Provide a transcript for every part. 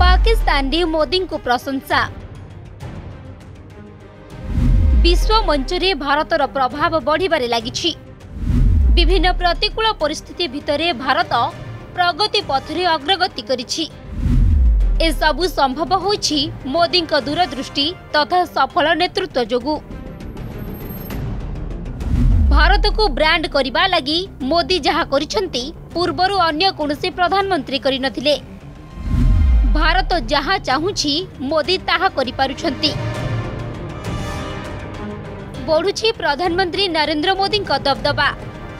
ପାକିସ୍ତାନରେ ମୋଦିଙ୍କୁ ପ୍ରଶଂସା। ବିଶ୍ୱ ମଞ୍ଚରେ ଭାରତର ପ୍ରଭାବ ବଢ଼ିବାରେ ଲାଗିଛି। ବିଭିନ୍ନ ପ୍ରତିକୂଳ ପରିସ୍ଥିତି ଭିତରେ ଭାରତ ପ୍ରଗତି ପଥରେ ଅଗ୍ରଗତି କରିଛି। ଏସବୁ ସମ୍ଭବ ହୋଇଛି ମୋଦିଙ୍କ ଦୂରଦୃଷ୍ଟି ତଥା ସଫଳ ନେତୃତ୍ୱ ଯୋଗୁଁ। ଭାରତକୁ ବ୍ରାଣ୍ଡ କରିବା ଲାଗି ମୋଦି ଯାହା କରିଛନ୍ତି ପୂର୍ବରୁ ଅନ୍ୟ କୌଣସି ପ୍ରଧାନମନ୍ତ୍ରୀ କରିନଥିଲେ। ଭାରତ ଯାହା ଚାହୁଁଛି ମୋଦି ତାହା କରିପାରୁଛନ୍ତି। ବଢୁଛି ପ୍ରଧାନମନ୍ତ୍ରୀ ନରେନ୍ଦ୍ର ମୋଦିଙ୍କ ଦବଦବା।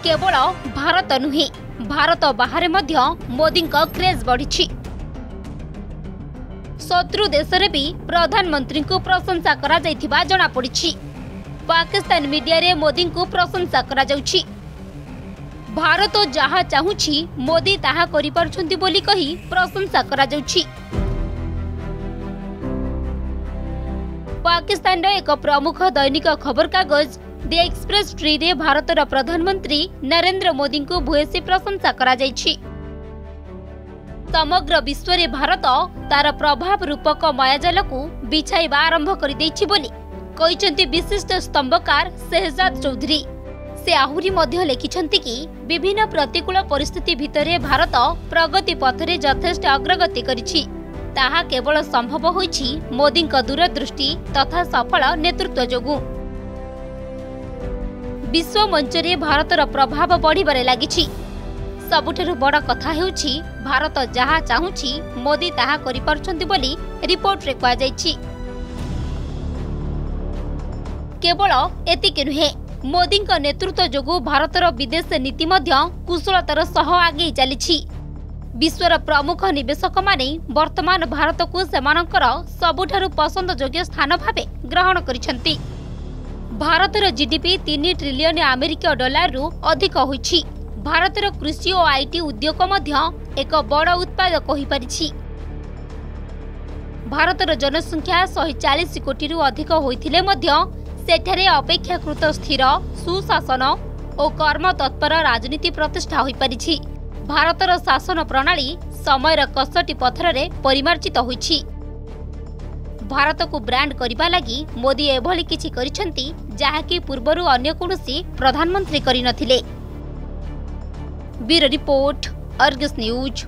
କେବଳ ଭାରତ ନୁହେଁ ଭାରତ ବାହାରେ ମଧ୍ୟ ମୋଦିଙ୍କ କ୍ରେଜ୍ ବଢିଛି। ଶତ୍ରୁ ଦେଶରେ ବି ପ୍ରଧାନମନ୍ତ୍ରୀଙ୍କୁ ପ୍ରଶଂସା କରାଯାଇଥିବା ଜଣାପଡ଼ିଛି। ପାକିସ୍ତାନ ମିଡିଆରେ ମୋଦିଙ୍କୁ ପ୍ରଶଂସା କରାଯାଉଛି। ଭାରତ ଯାହା ଚାହୁଁଛି ମୋଦି ତାହା କରିପାରୁଛନ୍ତି ବୋଲି କହି ପ୍ରଶଂସା କରାଯାଉଛି ପାକିସ୍ତାନର ଏକ ପ୍ରମୁଖ ଦୈନିକ ଖବରକାଗଜ ଦି ଏକ୍ସପ୍ରେସ୍ ଟ୍ରିରେ ଭାରତର ପ୍ରଧାନମନ୍ତ୍ରୀ ନରେନ୍ଦ୍ର ମୋଦିଙ୍କୁ ଭୂୟସୀ ପ୍ରଶଂସା କରାଯାଇଛି। ସମଗ୍ର ବିଶ୍ୱରେ ଭାରତ ତାର ପ୍ରଭାବ ରୂପକ ମାୟାଜାଲକୁ ବିଛାଇବା ଆରମ୍ଭ କରିଦେଇଛି ବୋଲି କହିଛନ୍ତି ବିଶିଷ୍ଟ ସ୍ତମ୍ଭକାର ସେହଜାଦ ଚୌଧୁରୀ। ସେ ଆହୁରି ମଧ୍ୟ ଲେଖିଛନ୍ତି କି ବିଭିନ୍ନ ପ୍ରତିକୂଳ ପରିସ୍ଥିତି ଭିତରେ ଭାରତ ପ୍ରଗତି ପଥରେ ଯଥେଷ୍ଟ ଅଗ୍ରଗତି କରିଛି। ତାହା କେବଳ ସମ୍ଭବ ହୋଇଛି ମୋଦିଙ୍କ ଦୂରଦୃଷ୍ଟି ତଥା ସଫଳ ନେତୃତ୍ୱ ଯୋଗୁଁ। ବିଶ୍ୱ ମଞ୍ଚରେ ଭାରତର ପ୍ରଭାବ ବଢ଼ିବାରେ ଲାଗିଛି। ସବୁଠାରୁ ବଡ଼ କଥା ହେଉଛି ଭାରତ ଯାହା ଚାହୁଁଛି ମୋଦି ତାହା କରିପାରୁଛନ୍ତି ବୋଲି ରିପୋର୍ଟରେ କୁହାଯାଇଛି। କେବଳ ଏତିକି ନୁହେଁ। ମୋଦିଙ୍କ ନେତୃତ୍ୱ ଯୋଗୁଁ ଭାରତର ବିଦେଶ ନୀତି ମଧ୍ୟ କୁଶଳତାର ସହ ଆଗେଇ ଚାଲିଛି। ବିଶ୍ୱର ପ୍ରମୁଖ ନିବେଶକମାନେ ବର୍ତ୍ତମାନ ଭାରତକୁ ସେମାନଙ୍କର ସବୁଠାରୁ ପସନ୍ଦଯୋଗ୍ୟ ସ୍ଥାନ ଭାବେ ଗ୍ରହଣ କରିଛନ୍ତି। ଭାରତର ଜିଡିପି ତିନି ଟ୍ରିଲିୟନ ଆମେରିକୀୟ ଡଲାରରୁ ଅଧିକ ହୋଇଛି। ଭାରତର କୃଷି ଓ ଆଇଟି ଉଦ୍ୟୋଗ ମଧ୍ୟ ଏକ ବଡ଼ ଉତ୍ପାଦକ ହୋଇପାରିଛି। ଭାରତର ଜନସଂଖ୍ୟା ଶହେ ଚାଳିଶ କୋଟିରୁ ଅଧିକ ହୋଇଥିଲେ ମଧ୍ୟ ସେଠାରେ ଅପେକ୍ଷାକୃତ ସ୍ଥିର ସୁଶାସନ ଓ କର୍ମତତ୍ପର ରାଜନୀତି ପ୍ରତିଷ୍ଠା ହୋଇପାରିଛି। ଭାରତର ଶାସନ ପ୍ରଣାଳୀ ସମୟର କଷଟି ପଥରରେ ପରିମାର୍ଜିତ ହୋଇଛି। ଭାରତକୁ ବ୍ରାଣ୍ଡ କରିବା ଲାଗି ମୋଦି ଏଭଳି କିଛି କରିଛନ୍ତି ଯାହାକି ପୂର୍ବରୁ ଅନ୍ୟ କୌଣସି ପ୍ରଧାନମନ୍ତ୍ରୀ କରିନଥିଲେ। Bureau report Argus news.